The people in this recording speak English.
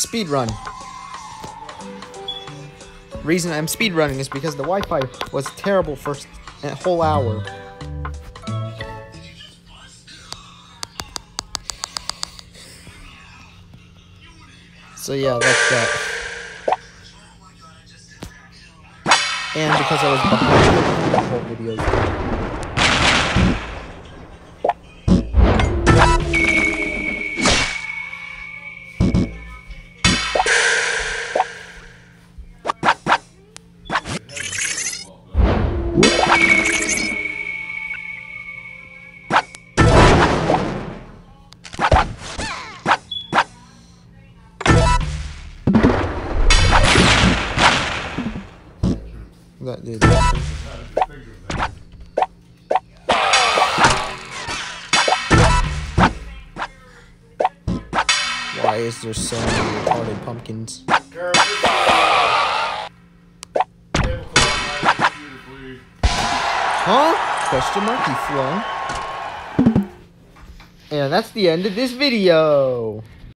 Speed run. Reason I'm speed running is because the Wi-Fi was terrible for a whole hour. So yeah, that's that. And because I was behind the whole video. That did. Why is there so many retarded pumpkins? Huh? Question marky flow. And that's the end of this video.